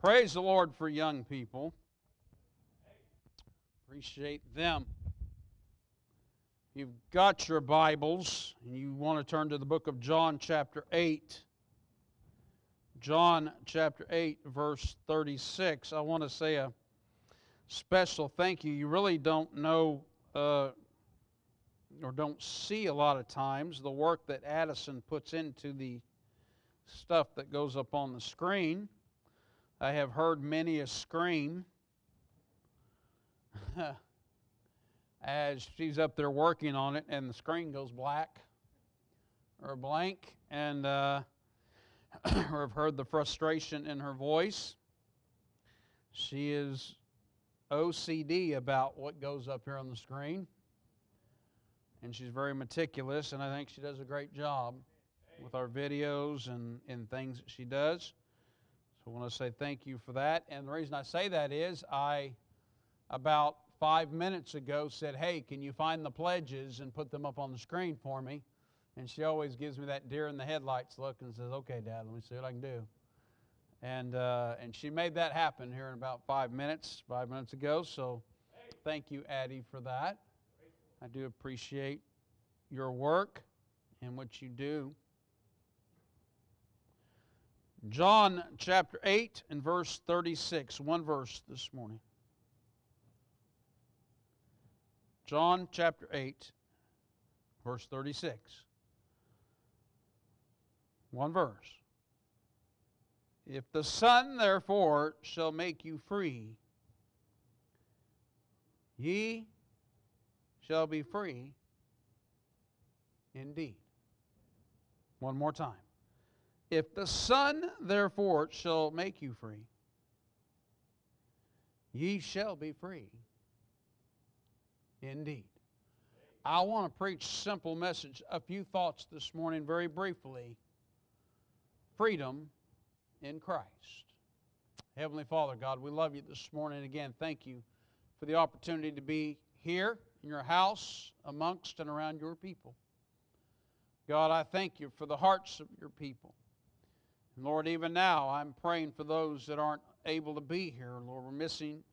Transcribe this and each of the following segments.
Praise the Lord for young people. Appreciate them. You've got your Bibles, and you want to turn to the book of John, chapter 8. John, chapter 8, verse 36. I want to say a special thank you. You really don't know uh, or don't see a lot of times the work that Addison puts into the stuff that goes up on the screen. I have heard many a scream as she's up there working on it and the screen goes black or blank, and uh, I've heard the frustration in her voice. She is OCD about what goes up here on the screen, and she's very meticulous, and I think she does a great job with our videos and, and things that she does. I want to say thank you for that. And the reason I say that is I, about five minutes ago, said, Hey, can you find the pledges and put them up on the screen for me? And she always gives me that deer in the headlights look and says, Okay, Dad, let me see what I can do. And, uh, and she made that happen here in about five minutes, five minutes ago. So thank you, Addie, for that. I do appreciate your work and what you do. John chapter 8 and verse 36, one verse this morning. John chapter 8, verse 36. One verse. If the Son, therefore, shall make you free, ye shall be free indeed. One more time. If the Son, therefore, shall make you free, ye shall be free indeed. I want to preach simple message, a few thoughts this morning very briefly. Freedom in Christ. Heavenly Father, God, we love you this morning. Again, thank you for the opportunity to be here in your house amongst and around your people. God, I thank you for the hearts of your people. Lord, even now, I'm praying for those that aren't able to be here. Lord, we're missing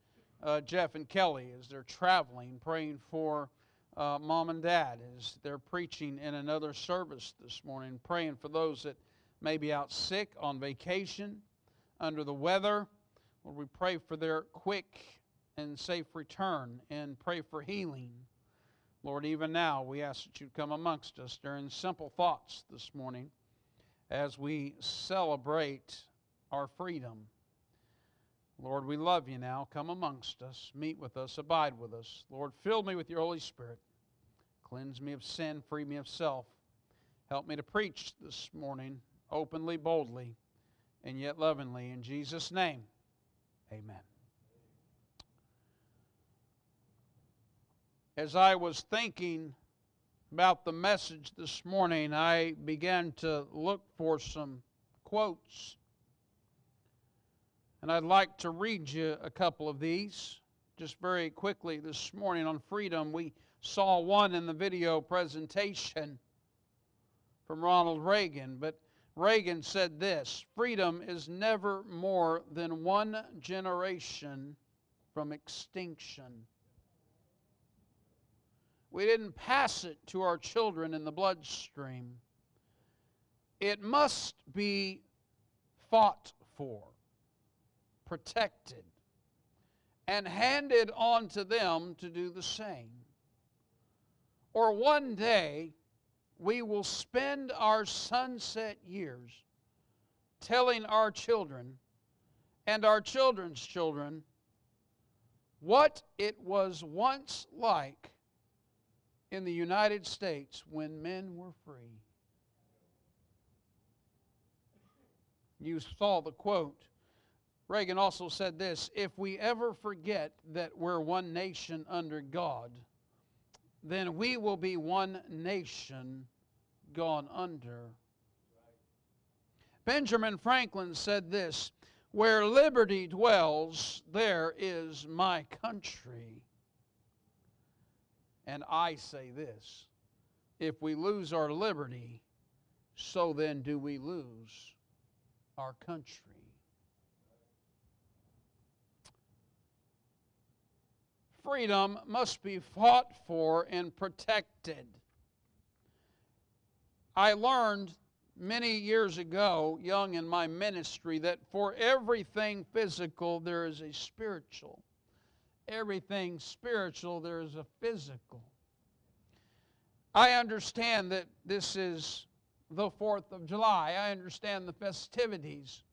uh, Jeff and Kelly as they're traveling, praying for uh, mom and dad as they're preaching in another service this morning, praying for those that may be out sick, on vacation, under the weather. Lord, we pray for their quick and safe return and pray for healing. Lord, even now, we ask that you come amongst us during simple thoughts this morning as we celebrate our freedom. Lord, we love you now. Come amongst us, meet with us, abide with us. Lord, fill me with your Holy Spirit. Cleanse me of sin, free me of self. Help me to preach this morning openly, boldly, and yet lovingly. In Jesus' name, amen. As I was thinking about the message this morning, I began to look for some quotes. And I'd like to read you a couple of these just very quickly this morning on freedom. We saw one in the video presentation from Ronald Reagan, but Reagan said this Freedom is never more than one generation from extinction. We didn't pass it to our children in the bloodstream. It must be fought for, protected, and handed on to them to do the same. Or one day, we will spend our sunset years telling our children and our children's children what it was once like in the United States when men were free. You saw the quote. Reagan also said this If we ever forget that we're one nation under God, then we will be one nation gone under. Benjamin Franklin said this Where liberty dwells, there is my country. And I say this if we lose our liberty, so then do we lose our country. Freedom must be fought for and protected. I learned many years ago, young in my ministry, that for everything physical, there is a spiritual. Everything spiritual, there is a physical. I understand that this is the 4th of July. I understand the festivities.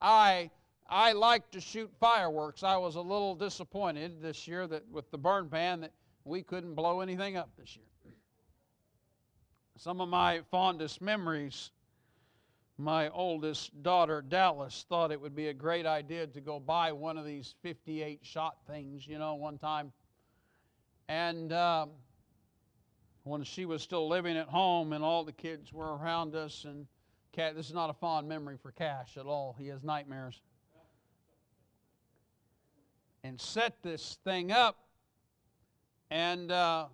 I I like to shoot fireworks. I was a little disappointed this year that with the burn ban that we couldn't blow anything up this year. Some of my fondest memories my oldest daughter, Dallas, thought it would be a great idea to go buy one of these 58 shot things, you know, one time. And um, when she was still living at home and all the kids were around us, and Cat, this is not a fond memory for Cash at all. He has nightmares. And set this thing up, and uh,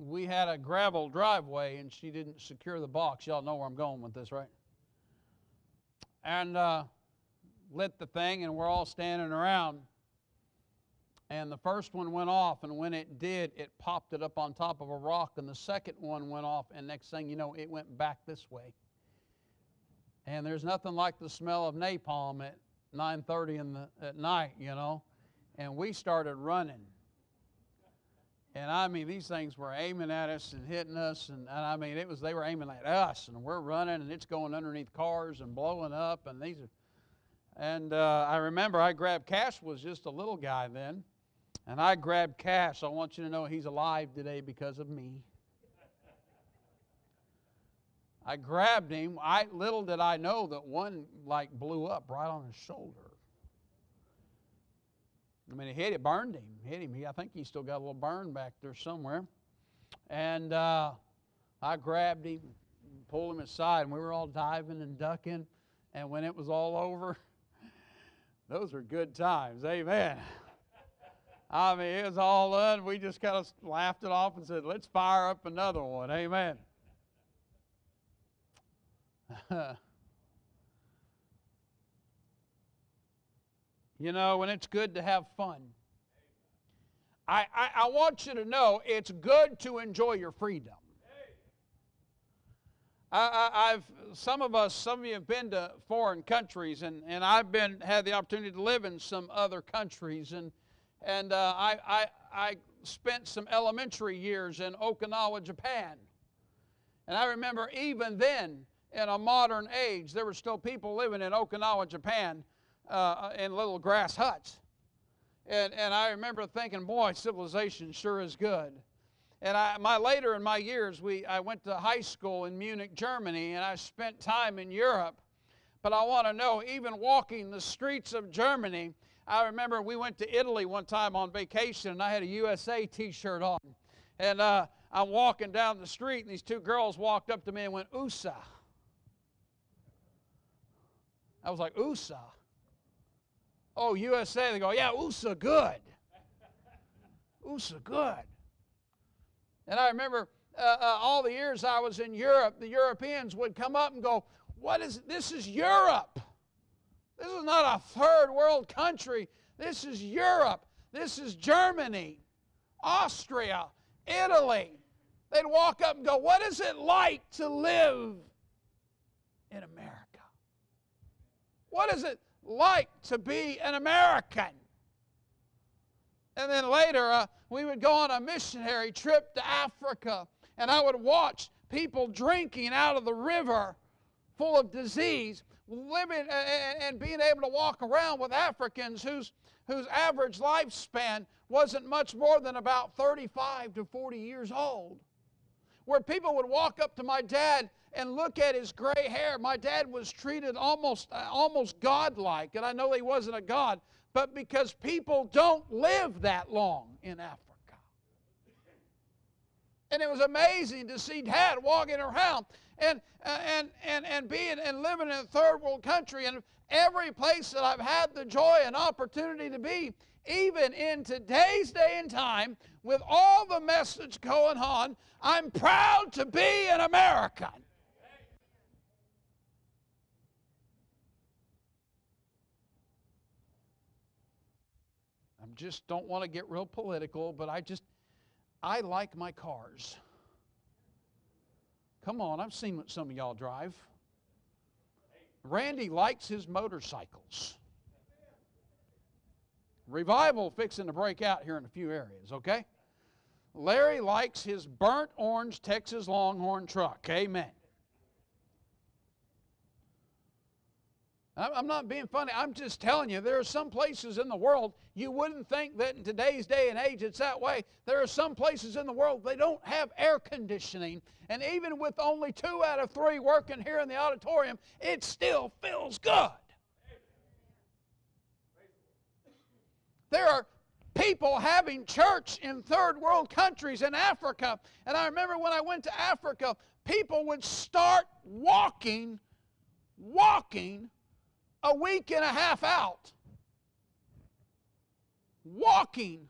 we had a gravel driveway and she didn't secure the box. Y'all know where I'm going with this, right? And uh, lit the thing, and we're all standing around. And the first one went off, and when it did, it popped it up on top of a rock. And the second one went off, and next thing you know, it went back this way. And there's nothing like the smell of napalm at 9:30 in the at night, you know. And we started running and I mean, these things were aiming at us and hitting us, and, and, I mean, it was they were aiming at us, and we're running, and it's going underneath cars and blowing up, and these are. And uh, I remember I grabbed Cash was just a little guy then, and I grabbed Cash. I want you to know he's alive today because of me. I grabbed him. I little did I know that one like blew up right on his shoulder. I mean, it hit it, burned him, hit him. He, I think he still got a little burn back there somewhere. And uh, I grabbed him, pulled him aside, and we were all diving and ducking. And when it was all over, those were good times. Amen. I mean, it was all done. We just kind of laughed it off and said, let's fire up another one. Amen. you know, and it's good to have fun. I, I, I, want you to know it's good to enjoy your freedom. I, have some of us, some of you have been to foreign countries, and, and I've been had the opportunity to live in some other countries, and and uh, I, I I spent some elementary years in Okinawa, Japan, and I remember even then, in a modern age, there were still people living in Okinawa, Japan, uh, in little grass huts. And, and I remember thinking, boy, civilization sure is good. And I, my later in my years, we, I went to high school in Munich, Germany, and I spent time in Europe. But I want to know, even walking the streets of Germany, I remember we went to Italy one time on vacation, and I had a USA t shirt on. And uh, I'm walking down the street, and these two girls walked up to me and went, USA. I was like, USA. Oh, USA, they go, yeah, USA good. USA good. And I remember uh, uh, all the years I was in Europe, the Europeans would come up and go, What is this? Is Europe. This is not a third world country. This is Europe. This is Germany, Austria, Italy. They'd walk up and go, What is it like to live in America? What is it like to be an American. And then later, uh, we would go on a missionary trip to Africa, and I would watch people drinking out of the river full of disease, living and being able to walk around with Africans whose, whose average lifespan wasn't much more than about 35 to 40 years old. Where people would walk up to my dad and look at his gray hair. My dad was treated almost, uh, almost godlike, and I know he wasn't a god, but because people don't live that long in Africa. And it was amazing to see dad walking around and, uh, and, and, and being and living in a third world country. And every place that I've had the joy and opportunity to be, even in today's day and time, with all the message going on, I'm proud to be an American. Just don't want to get real political, but I just, I like my cars. Come on, I've seen what some of y'all drive. Randy likes his motorcycles. Revival fixing to break out here in a few areas, okay? Larry likes his burnt orange Texas Longhorn truck. Amen. I'm not being funny. I'm just telling you, there are some places in the world you wouldn't think that in today's day and age it's that way. There are some places in the world they don't have air conditioning. And even with only two out of three working here in the auditorium, it still feels good. There are people having church in third world countries in Africa. And I remember when I went to Africa, people would start walking, walking a week and a half out, walking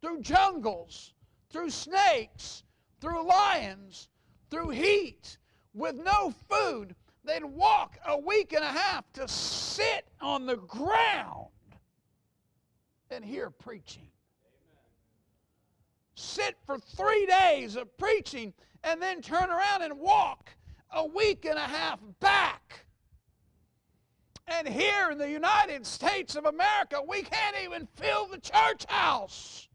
through jungles, through snakes, through lions, through heat, with no food. They'd walk a week and a half to sit on the ground and hear preaching. Sit for three days of preaching and then turn around and walk a week and a half back and here in the United States of America, we can't even fill the church house.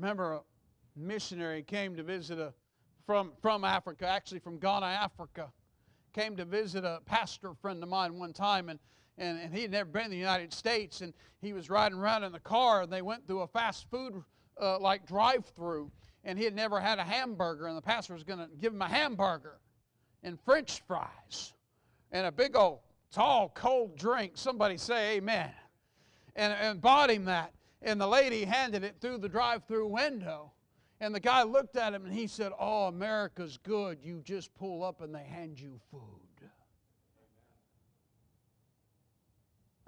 remember a missionary came to visit a from from Africa, actually from Ghana, Africa, came to visit a pastor friend of mine one time, and and, and he had never been in the United States, and he was riding around in the car, and they went through a fast food uh, like drive-through, and he had never had a hamburger, and the pastor was going to give him a hamburger and french fries and a big old tall cold drink. Somebody say amen. And, and bought him that. And the lady handed it through the drive through window. And the guy looked at him and he said, Oh, America's good. You just pull up and they hand you food.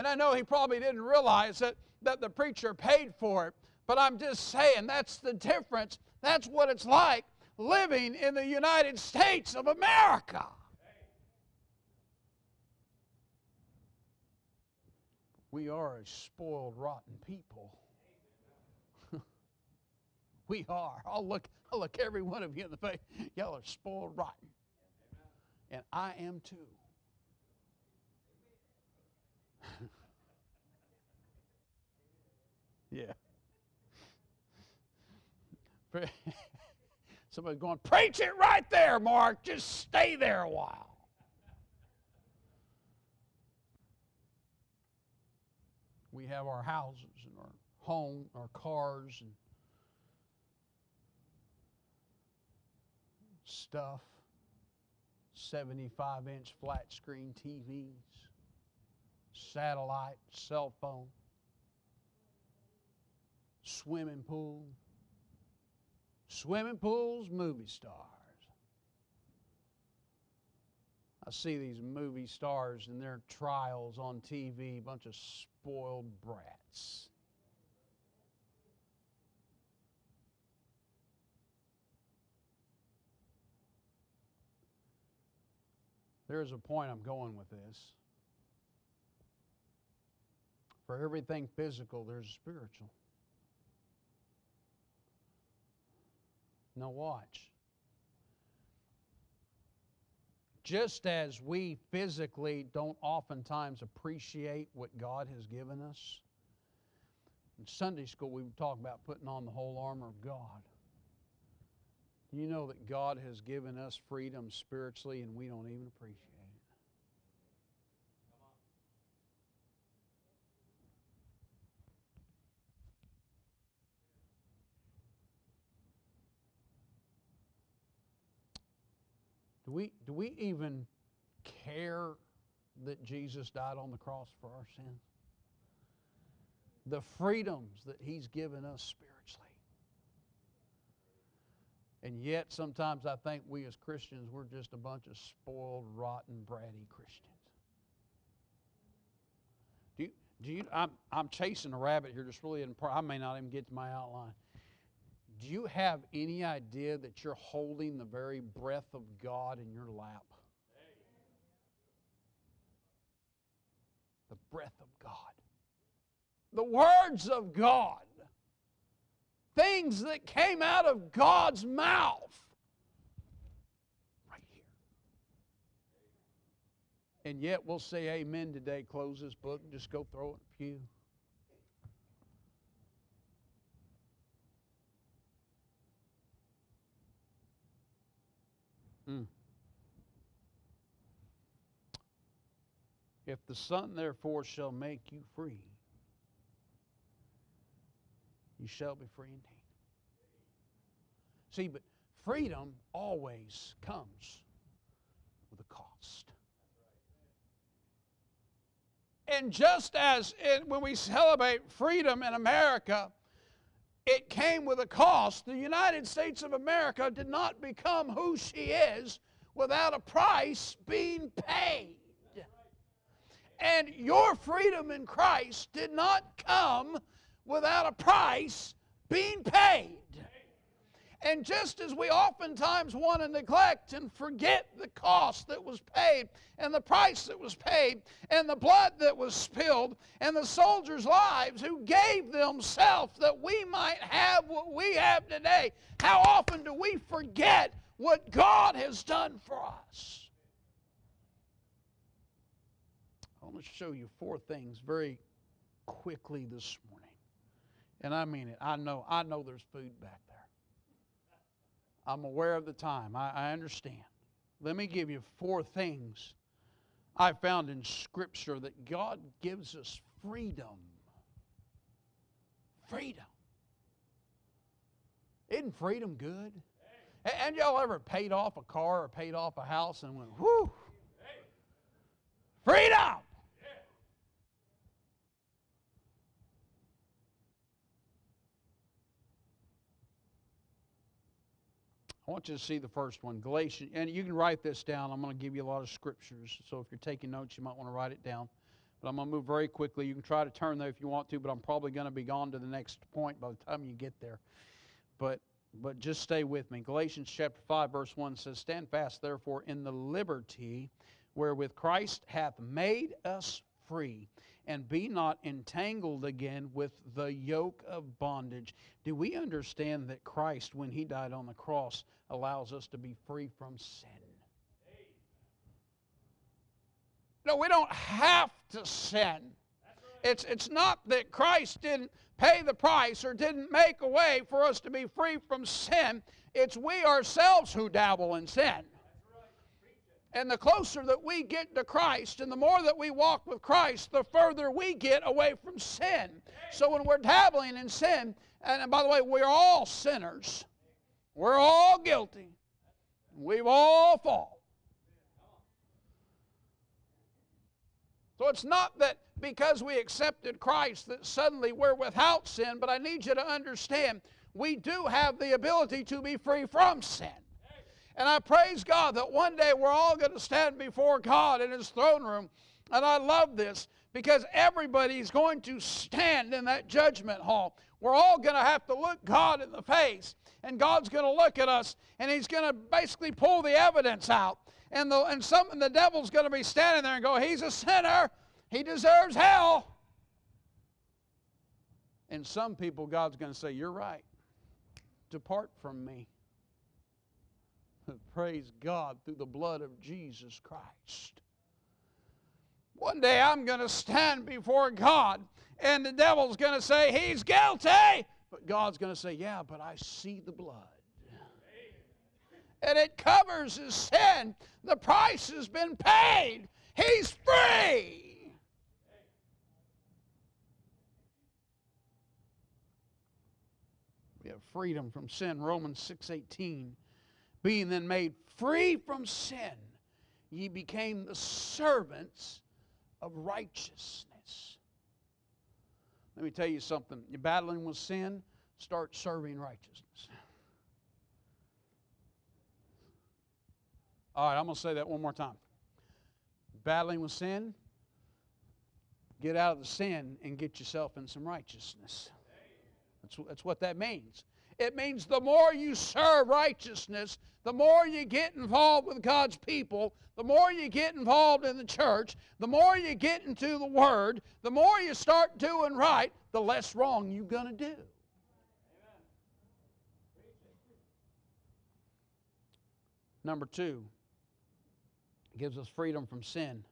And I know he probably didn't realize that, that the preacher paid for it, but I'm just saying that's the difference that's what it's like living in the United States of America. We are a spoiled, rotten people. we are. I'll look, I'll look every one of you in the face. Y'all are spoiled, rotten. And I am too. yeah. Somebody's going, Preach it right there, Marc. Just stay there a while. We have our houses and our home, our cars, and stuff 75 inch flat screen TVs, satellite, cell phone, swimming pool swimming pools, movie stars. I see these movie stars and their trials on TV, bunch of spoiled brats. There's a point I'm going with this. For everything physical, there's a spiritual. Now, watch. Just as we physically don't oftentimes appreciate what God has given us, in Sunday school we talk about putting on the whole armor of God. You know that God has given us freedom spiritually and we don't even appreciate Do we, do we even care that Jesus died on the cross for our sins? The freedoms that He's given us spiritually. And yet, sometimes I think we as Christians, we're just a bunch of spoiled, rotten, bratty Christians. Do you, do you, I'm, I'm chasing a rabbit here, just really, I may not even get to my outline. Do you have any idea that you're holding the very breath of God in your lap? The breath of God, the words of God, things that came out of God's mouth. right here. And yet we'll say amen today, close this book, and just go throw it in a pew. Mm. If the Son therefore shall make you free, you shall be free indeed. See, but freedom always comes with a cost. And just as it, when we celebrate freedom in America, it came with a cost. The United States of America did not become who she is without a price being paid. And your freedom in Christ did not come without a price being paid. And just as we oftentimes want to neglect and forget the cost that was paid, and the price that was paid, and the blood that was spilled, and the soldiers' lives who gave themselves that we might have what we have today, how often do we forget what God has done for us? I want to show you four things very quickly this morning. And I mean it. I know, I know there's food back. I'm aware of the time. I, I understand. Let me give you four things I found in Scripture that God gives us freedom. Freedom. Isn't freedom good? And y'all ever paid off a car or paid off a house and went, whoo, freedom! I want you to see the first one, Galatians, and you can write this down. I'm going to give you a lot of scriptures, so if you're taking notes, you might want to write it down. But I'm going to move very quickly. You can try to turn there if you want to, but I'm probably going to be gone to the next point by the time you get there. But but just stay with me. Galatians chapter 5 verse 1 says, "Stand fast therefore in the liberty wherewith Christ hath made us free, and be not entangled again with the yoke of bondage. Do we understand that Christ, when he died on the cross, allows us to be free from sin? No, we don't have to sin. It's, it's not that Christ didn't pay the price or didn't make a way for us to be free from sin. It's we ourselves who dabble in sin. And the closer that we get to Christ and the more that we walk with Christ, the further we get away from sin. So when we're dabbling in sin, and by the way, we're all sinners, we're all guilty, we've all fallen. So it's not that because we accepted Christ that suddenly we're without sin, but I need you to understand we do have the ability to be free from sin. And I praise God that one day we're all going to stand before God in His throne room. And I love this because everybody's going to stand in that judgment hall. We're all going to have to look God in the face. And God's going to look at us and He's going to basically pull the evidence out. And the, and, some, and the devil's going to be standing there and go, He's a sinner. He deserves hell. And some people, God's going to say, You're right. Depart from me. Praise God through the blood of Jesus Christ. One day I'm going to stand before God and the devil's going to say, He's guilty. But God's going to say, Yeah, but I see the blood. And it covers his sin. The price has been paid. He's free. We have freedom from sin. Romans 6:18 being then made free from sin, ye became the servants of righteousness. Let me tell you something. You're battling with sin, start serving righteousness. All right, I'm going to say that one more time. Battling with sin, get out of the sin and get yourself in some righteousness. That's, that's what that means. It means the more you serve righteousness, the more you get involved with God's people, the more you get involved in the church, the more you get into the Word, the more you start doing right, the less wrong you're going to do. Number two, gives us freedom from sin.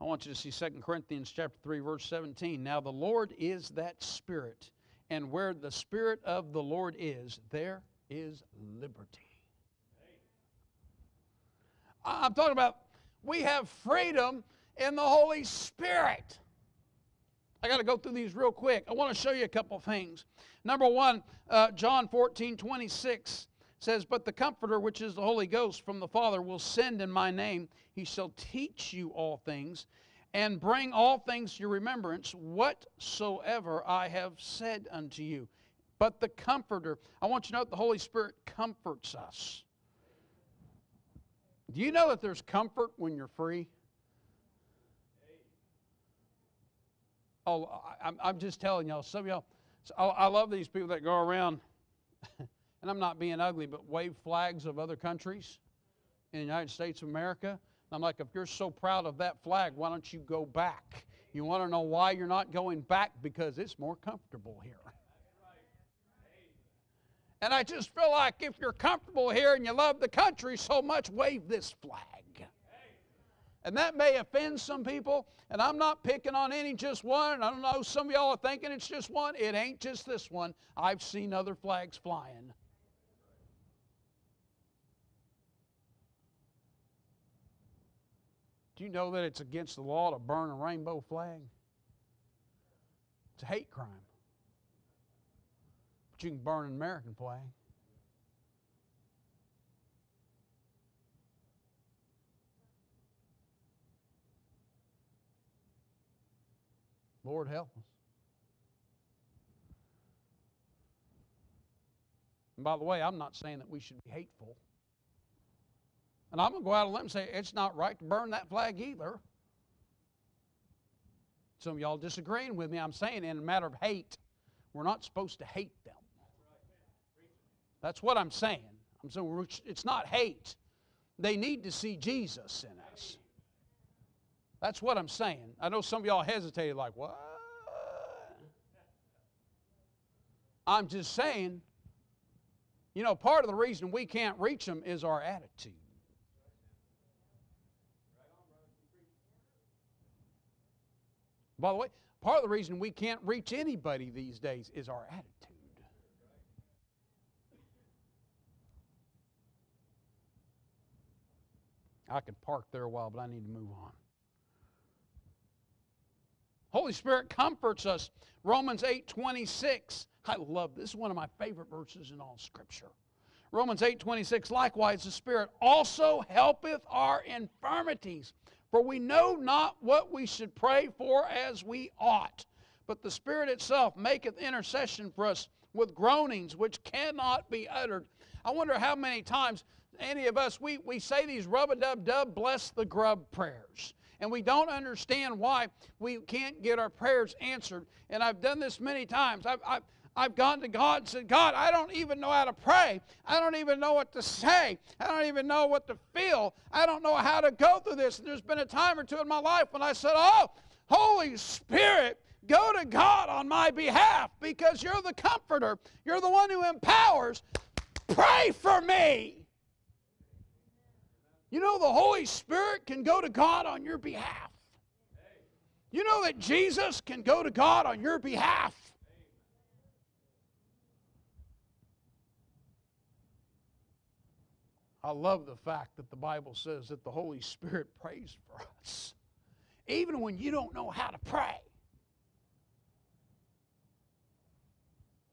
I want you to see 2 Corinthians chapter 3 verse 17. Now the Lord is that spirit, and where the spirit of the Lord is, there is liberty. I'm talking about we have freedom in the Holy Spirit. I got to go through these real quick. I want to show you a couple things. Number one, uh, John 14, 26 says, But the Comforter, which is the Holy Ghost from the Father, will send in my name. He shall teach you all things and bring all things to your remembrance whatsoever I have said unto you. But the Comforter, I want you to note the Holy Spirit comforts us. Do you know that there's comfort when you're free? Oh, I'm just telling y'all, some of y'all, I love these people that go around and I'm not being ugly, but wave flags of other countries in the United States of America. I'm like, if you're so proud of that flag, why don't you go back? You want to know why you're not going back? Because it's more comfortable here. And I just feel like if you're comfortable here and you love the country so much, wave this flag. And that may offend some people, and I'm not picking on any just one. I don't know, some of y'all are thinking it's just one. It ain't just this one. I've seen other flags flying. Do you know that it's against the law to burn a rainbow flag? It's a hate crime. But you can burn an American flag. Lord help us. And by the way, I'm not saying that we should be hateful. And I'm going to go out on limb and say it's not right to burn that flag either. Some of y'all disagreeing with me. I'm saying in a matter of hate, we're not supposed to hate them. That's what I'm saying. I'm saying it's not hate. They need to see Jesus in us. That's what I'm saying. I know some of y'all hesitated, like, what? I'm just saying, you know, part of the reason we can't reach them is our attitude. By the way, part of the reason we can't reach anybody these days is our attitude. I could park there a while, but I need to move on. Holy Spirit comforts us. Romans 8 26. I love this. this is one of my favorite verses in all Scripture. Romans 8 26. Likewise, the Spirit also helpeth our infirmities. For we know not what we should pray for as we ought. But the Spirit itself maketh intercession for us with groanings which cannot be uttered. I wonder how many times any of us, we, we say these rub a dub dub, bless the grub prayers and we don't understand why we can't get our prayers answered. And I've done this many times. I've, I've, I've gone to God and said, God, I don't even know how to pray. I don't even know what to say. I don't even know what to feel. I don't know how to go through this. And there's been a time or two in my life when I said, Oh, Holy Spirit, go to God on my behalf because you're the comforter. You're the one who empowers. Pray for me. You know, the Holy Spirit can go to God on your behalf. You know that Jesus can go to God on your behalf. I love the fact that the Bible says that the Holy Spirit prays for us. Even when you don't know how to pray,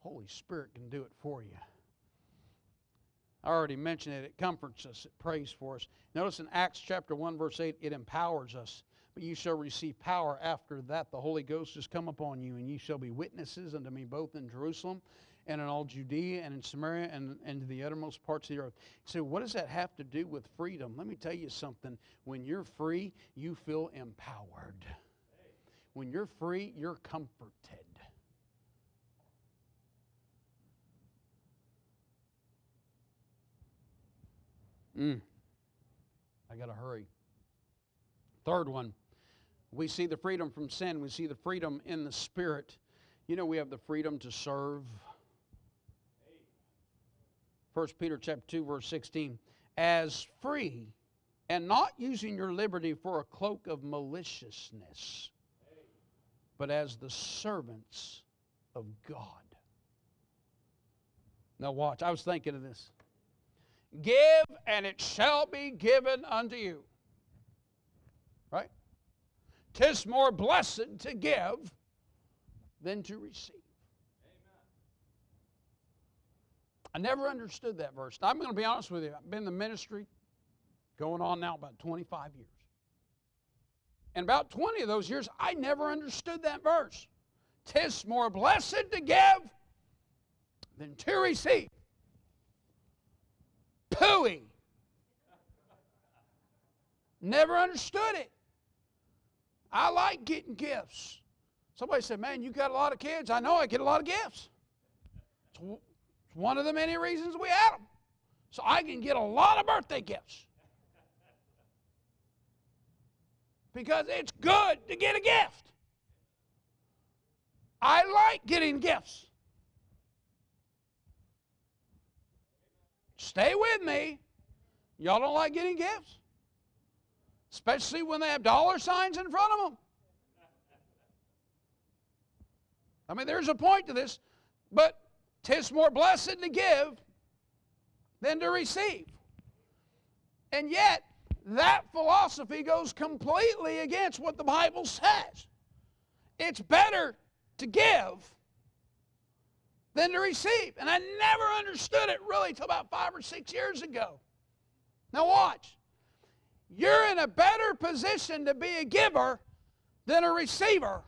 Holy Spirit can do it for you. I already mentioned it. It comforts us. It prays for us. Notice in Acts chapter 1, verse 8, it empowers us. But you shall receive power after that the Holy Ghost has come upon you, and you shall be witnesses unto me both in Jerusalem and in all Judea and in Samaria and, and to the uttermost parts of the earth. So, what does that have to do with freedom? Let me tell you something. When you're free, you feel empowered. When you're free, you're comforted. Mm. I got to hurry. Third one, we see the freedom from sin. We see the freedom in the spirit. You know, we have the freedom to serve. 1 Peter chapter 2, verse 16. As free and not using your liberty for a cloak of maliciousness, but as the servants of God. Now, watch. I was thinking of this. Give, and it shall be given unto you. Right? Tis more blessed to give than to receive. I never understood that verse. I'm going to be honest with you. I've been in the ministry going on now about 25 years. And about 20 of those years, I never understood that verse. Tis more blessed to give than to receive. Pooey. Never understood it. I like getting gifts. Somebody said, Man, you got a lot of kids. I know I get a lot of gifts. One of the many reasons we had them. So I can get a lot of birthday gifts. Because it's good to get a gift. I like getting gifts. Stay with me. Y'all don't like getting gifts? Especially when they have dollar signs in front of them. I mean, there's a point to this, but tis more blessed to give than to receive. And yet, that philosophy goes completely against what the Bible says. It's better to give than to receive. And I never understood it really until about five or six years ago. Now, watch. You're in a better position to be a giver than a receiver.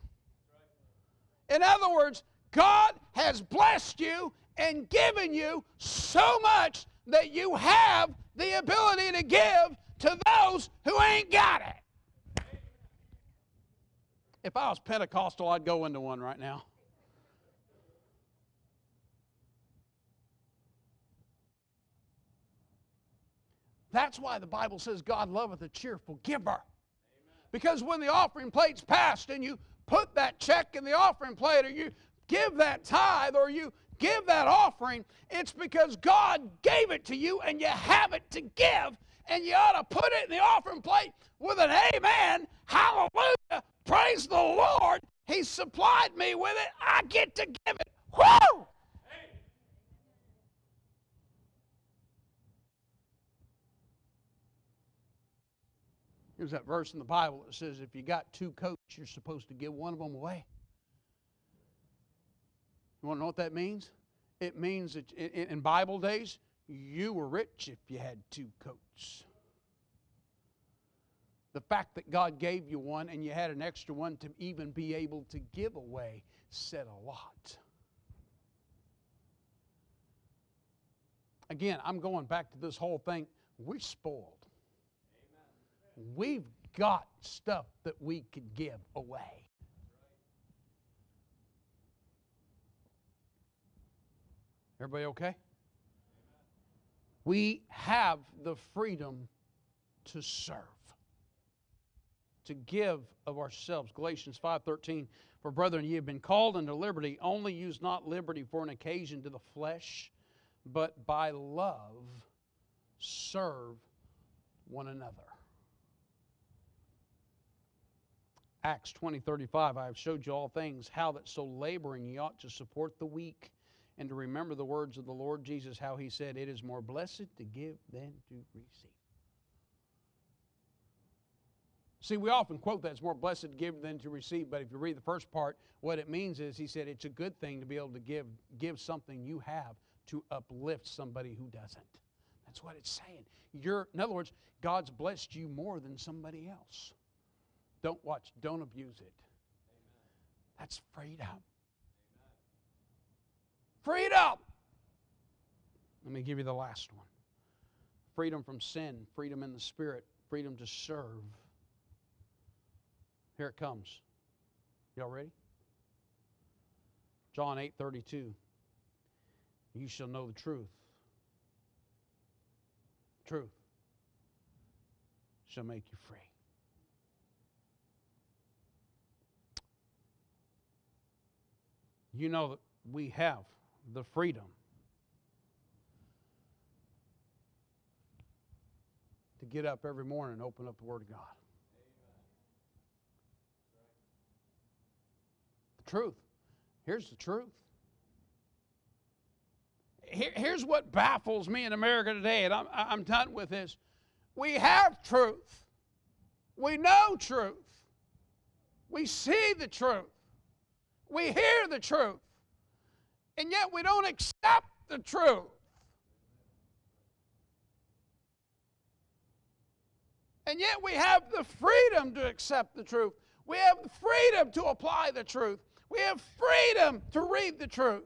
In other words, God has blessed you and given you so much that you have the ability to give to those who ain't got it. If I was Pentecostal, I'd go into one right now. That's why the Bible says God loveth a cheerful giver. Because when the offering plate's passed and you put that check in the offering plate or you give that tithe or you give that offering, it's because God gave it to you and you have it to give and you ought to put it in the offering plate with an amen, hallelujah, praise the Lord. He supplied me with it. I get to give it. Whoo! Here's that verse in the Bible that says if you got two coats, you're supposed to give one of them away. You want to know what that means? It means that in Bible days, you were rich if you had two coats. The fact that God gave you one and you had an extra one to even be able to give away said a lot. Again, I'm going back to this whole thing. We're spoiled. We've got stuff that we could give away. Everybody okay? We have the freedom to serve, to give of ourselves. Galatians 5:13 For brethren, ye have been called unto liberty, only use not liberty for an occasion to the flesh, but by love serve one another. Acts 20, 35, I have showed you all things, how that so laboring ye ought to support the weak, and to remember the words of the Lord Jesus, how he said, It is more blessed to give than to receive. See, we often quote that it's more blessed to give than to receive, but if you read the first part, what it means is he said it's a good thing to be able to give, give something you have to uplift somebody who doesn't. That's what it's saying. You're, in other words, God's blessed you more than somebody else. Don't watch, don't abuse it. That's freedom. Freedom. Let me give you the last one freedom from sin, freedom in the spirit, freedom to serve. Here it comes. Y'all ready? John 8 32. You shall know the truth. Truth. shall make you free. You know that we have the freedom to get up every morning and open up the Word of God. The truth. Here's the truth. Here, here's what baffles me in America today, and I'm, I'm done with this. We have truth. We know truth. We see the truth. We hear the truth. And yet we don't accept the truth. And yet we have the freedom to accept the truth. We have the freedom to apply the truth. We have freedom to read the truth.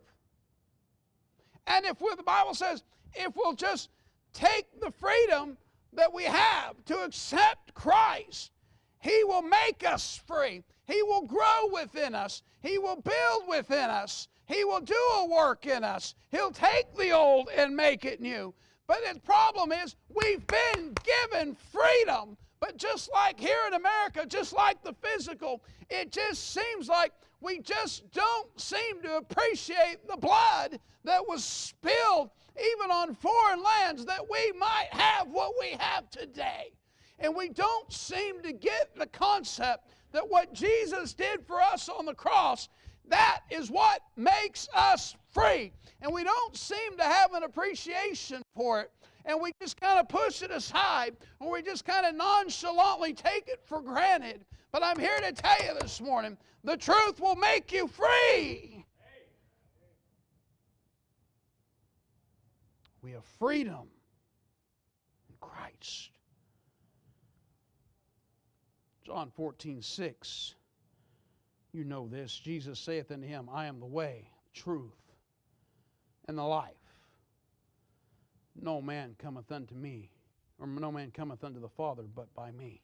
And if the Bible says, if we'll just take the freedom that we have to accept Christ, He will make us free. He will grow within us. He will build within us. He will do a work in us. He'll take the old and make it new. But the problem is, we've been given freedom. But just like here in America, just like the physical, it just seems like we just don't seem to appreciate the blood that was spilled even on foreign lands that we might have what we have today. And we don't seem to get the concept that what Jesus did for us on the cross, that is what makes us free. And we don't seem to have an appreciation for it. And we just kind of push it aside, or we just kind of nonchalantly take it for granted. But I'm here to tell you this morning the truth will make you free. We have freedom in Christ. John 14, 6. You know this. Jesus saith unto him, I am the way, the truth, and the life. No man cometh unto me, or no man cometh unto the Father but by me.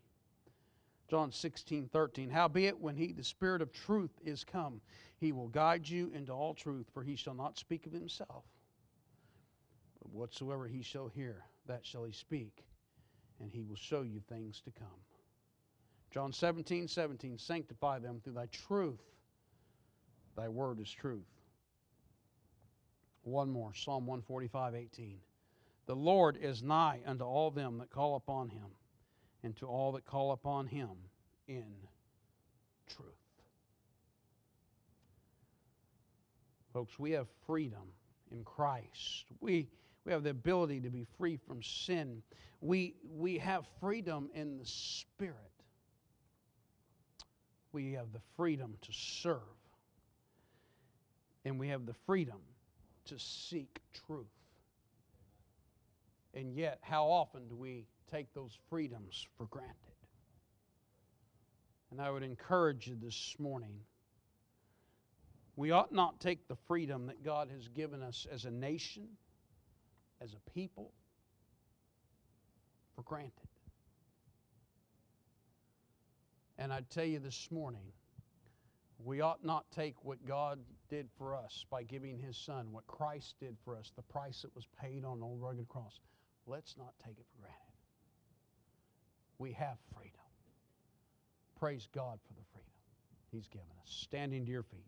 John 16, 13. Howbeit, when he, the Spirit of truth, is come, he will guide you into all truth, for he shall not speak of himself. But whatsoever he shall hear, that shall he speak, and he will show you things to come. John 17, 17. Sanctify them through thy truth. Thy word is truth. One more, Psalm 145, 18. The Lord is nigh unto all them that call upon him and to all that call upon him in truth. Folks, we have freedom in Christ. We, we have the ability to be free from sin. We, we have freedom in the Spirit. We have the freedom to serve. And we have the freedom to seek truth. And yet, how often do we take those freedoms for granted. And I would encourage you this morning we ought not take the freedom that God has given us as a nation, as a people, for granted. And I'd tell you this morning, we ought not take what God did for us by giving His Son, what Christ did for us, the price that was paid on the old rugged cross. Let's not take it for granted we have freedom. Praise God for the freedom He's given us. Standing to your feet.